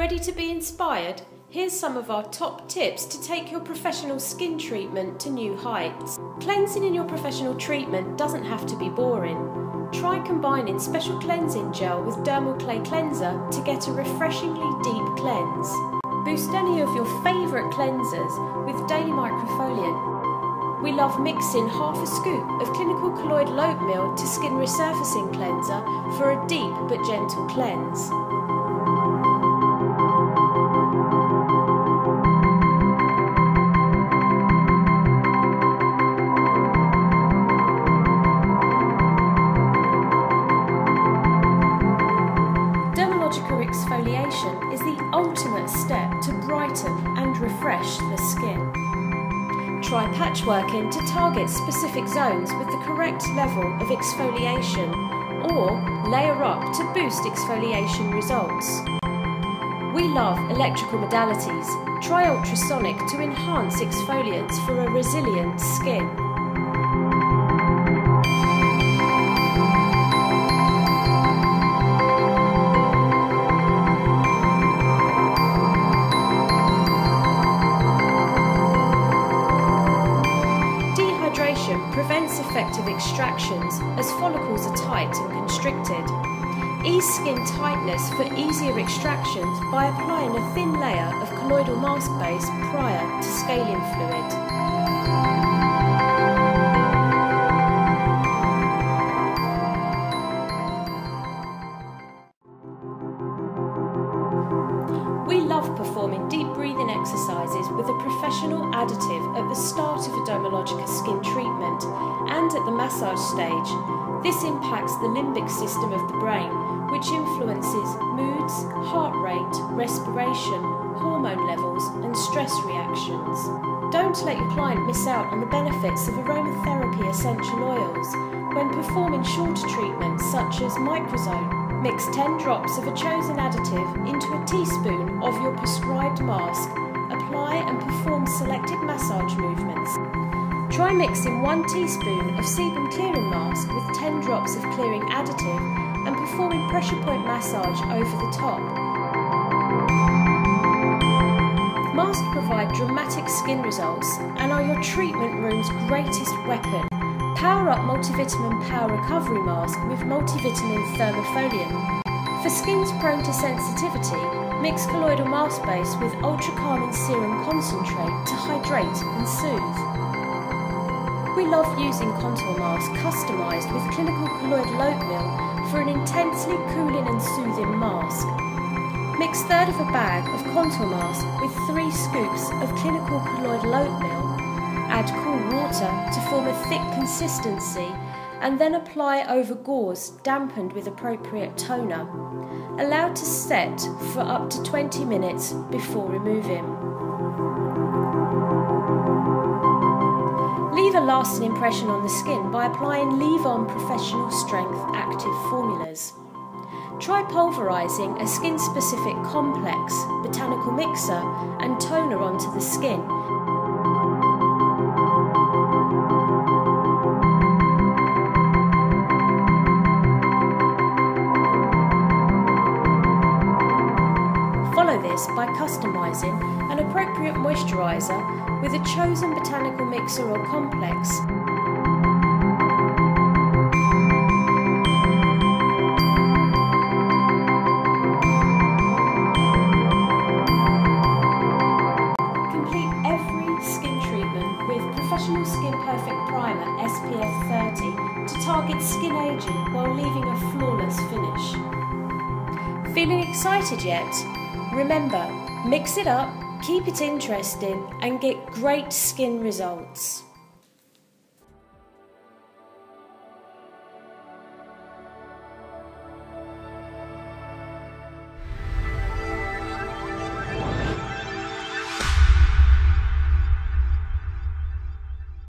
Ready to be inspired? Here's some of our top tips to take your professional skin treatment to new heights. Cleansing in your professional treatment doesn't have to be boring. Try combining special cleansing gel with dermal clay cleanser to get a refreshingly deep cleanse. Boost any of your favourite cleansers with daily microfoliant. We love mixing half a scoop of clinical colloidal oatmeal to skin resurfacing cleanser for a deep but gentle cleanse. Refresh the skin. Try patchworking to target specific zones with the correct level of exfoliation or layer up to boost exfoliation results. We love electrical modalities. Try ultrasonic to enhance exfoliants for a resilient skin. Prevents effective extractions as follicles are tight and constricted. Ease skin tightness for easier extractions by applying a thin layer of colloidal mask base prior to scaling fluid. Breathing exercises with a professional additive at the start of a Dermalogica skin treatment and at the massage stage. This impacts the limbic system of the brain, which influences moods, heart rate, respiration, hormone levels, and stress reactions. Don't let your client miss out on the benefits of aromatherapy essential oils when performing shorter treatments such as microzone Mix 10 drops of a chosen additive into a teaspoon of your prescribed mask. Apply and perform selected massage movements. Try mixing 1 teaspoon of sebum clearing mask with 10 drops of clearing additive and performing pressure point massage over the top. Masks provide dramatic skin results and are your treatment room's greatest weapon. Power Up Multivitamin Power Recovery Mask with Multivitamin Thermafoliant. For skins prone to sensitivity, mix colloidal mask base with Ultra Calming Serum Concentrate to hydrate and soothe. We love using contour masks customised with clinical colloidal oatmeal for an intensely cooling and soothing mask. Mix third of a bag of contour mask with three scoops of clinical colloidal oatmeal Add cool water to form a thick consistency and then apply over gauze dampened with appropriate toner. Allow to set for up to 20 minutes before removing. Leave a lasting impression on the skin by applying Leave-On Professional Strength Active Formulas. Try pulverising a skin-specific complex, botanical mixer and toner onto the skin by customising an appropriate moisturiser with a chosen botanical mixer or complex. Complete every skin treatment with Professional Skin Perfect Primer SPF 30 to target skin aging while leaving a flawless finish. Feeling excited yet? Remember, mix it up, keep it interesting, and get great skin results.